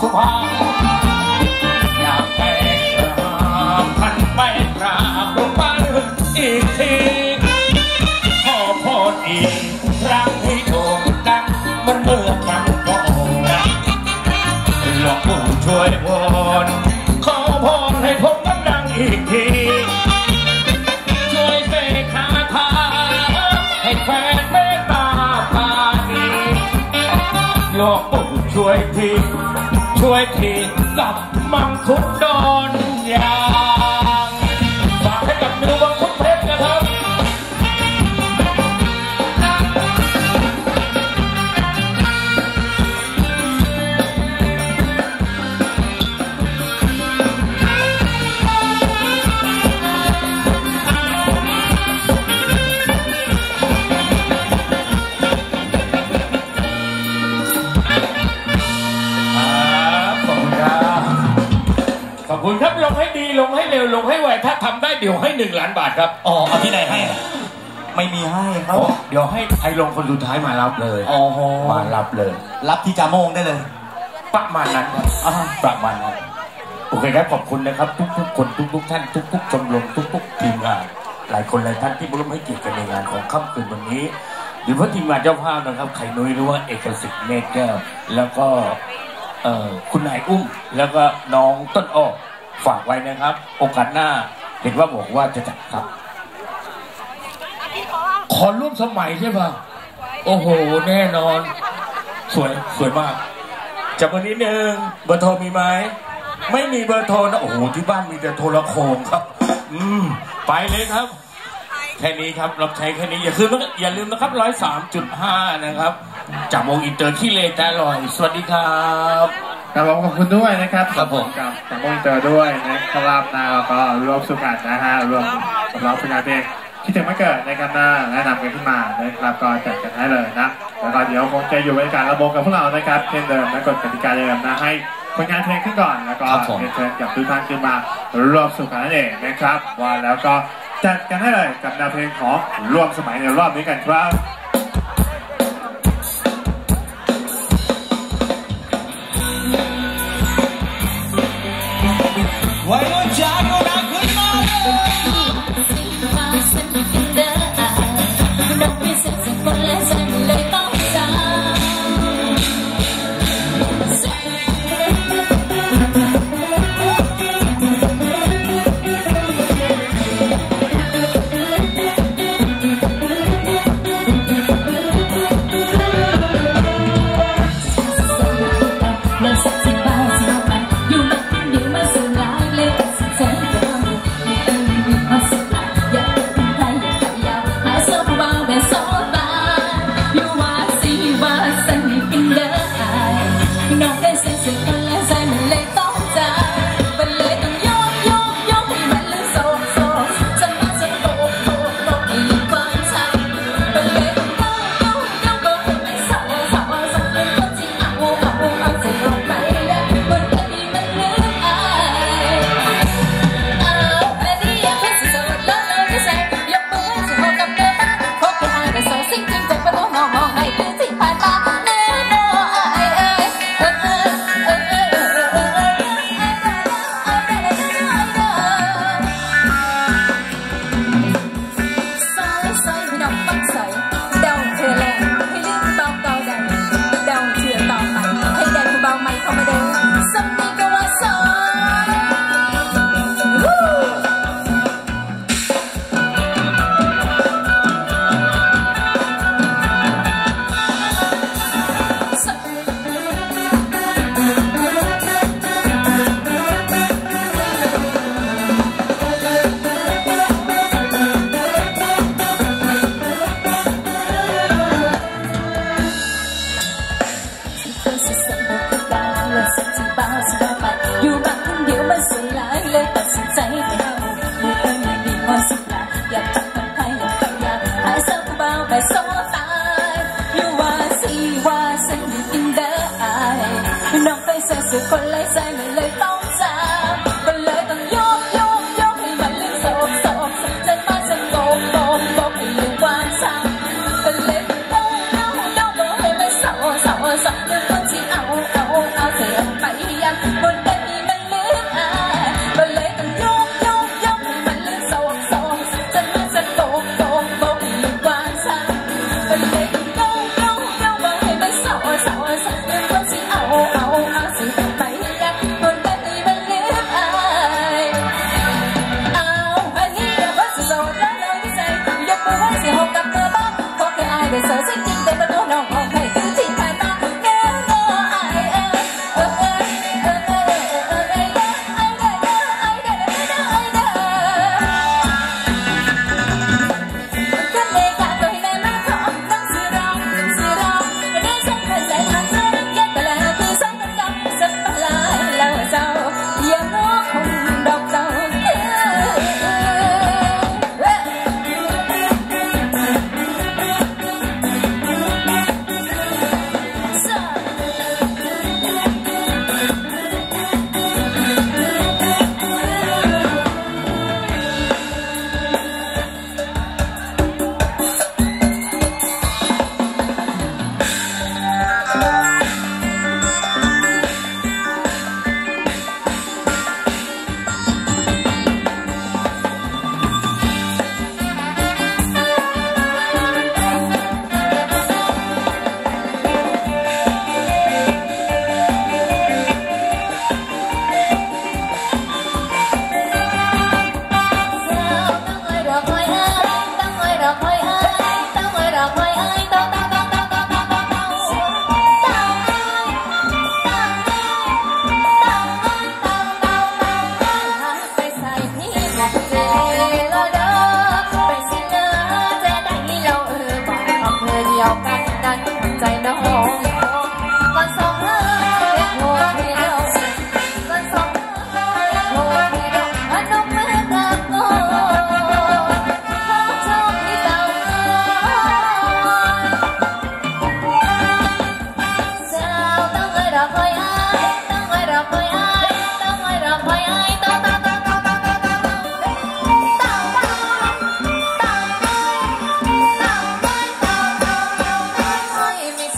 สุภาอยากไปกราบท่านไปกราบหลวงปู่อีกทีขอโทษอีกครั้งให้โด่งดังมันเมื่อครั้งก่อนหลวงปู่ช่วยวอนขอพรให้ผมดังอีกทีช่วยเสกคาถาให้แฟนเมตตาพานีหลวงปู่ช่วยที ช่วยทีกับมังคุดดอนยางฝากให้กับนิวมัง คุณครับลงให้ดีลงให้เร็วลงให้ไวถ้าทำได้เดี๋ยวให้หนึ่งล้านบาทครับอ๋อเอาที่ไหนให้อะไม่มีให้ครับเดี๋ยวให้ใครลงคนสุดท้ายมารับเลยโอ้โหมารับเลย รับที่จาโมงได้เลยประมาณนั้นครับอ่าประมาณนั้นโอเคครับขอบคุณนะครับ ทุกๆคนทุกๆท่านทุกๆชมรมทุกๆทีมงานหลายคนหลายท่านที่มาร่วมให้เกียรติกันในงานของค่ำคืนวันนี้หรือว่าทีมงานเจ้าภาพนะครับไข่นุ้ยหรือว่าเอกสิทธิ์เมฆแก้วแล้วก็เอ่อคุณนายอุ้ม แล้วก็น้องต้นอ้อ ฝากไว้นะครับ โอกาสหน้าเห็นว่าบอกว่าจะจัดครับ ขอร่วมสมัยใช่ป่ะ โอ้โห แน่นอน สวยสวยมากจับวันนี้หนึ่งเบอร์โทรมีไหมไม่มีเบอร์โทรนะโอ้โหที่บ้านมีแต่โทรโขงครับ อืมไปเลยครับ แค่นี้ครับรับใช้แค่นี้อย่าลืมนะอย่าลืมนะครับร้อยสามจุดห้านะครับจากวงอินเตอร์ที่เลแต่อร่อย สวัสดีครับ ครับผมขอบคุณด้วยนะครับครับผมกับกับมงเตอร์ด้วยนะครับนะแล้วก็รวมสุกันนะฮะรวมสำหรับผลงานเพลงคิดถึงไม่เกิดนะครับหน้าแนะนำกันขึ้นมานะครับก็จัดกันให้เลยนะแล้วก็เดี๋ยวคงจะอยู่บรรยากาศระบงกับพวกเรานะครับเช่นเดิมนะกฎกติกาเดิมนะให้ผลงานเพลงขึ้นก่อนแล้วก็ครับผมเรียนเชิญกับทุกท่านขึ้นมารวมสุกันนั่นเองนะครับว่าแล้วก็จัดกันให้เลยกับแนวเพลงของรวมสมัยในรอบนี้กันครับ คนไร้ใจมัน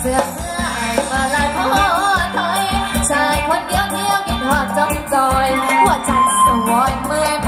เสื้อเสื้อไอ้มาลายพ่อถอยชายคนเดียวเดียวกินหอดจมจอยหัวใจสวอยเมื่อ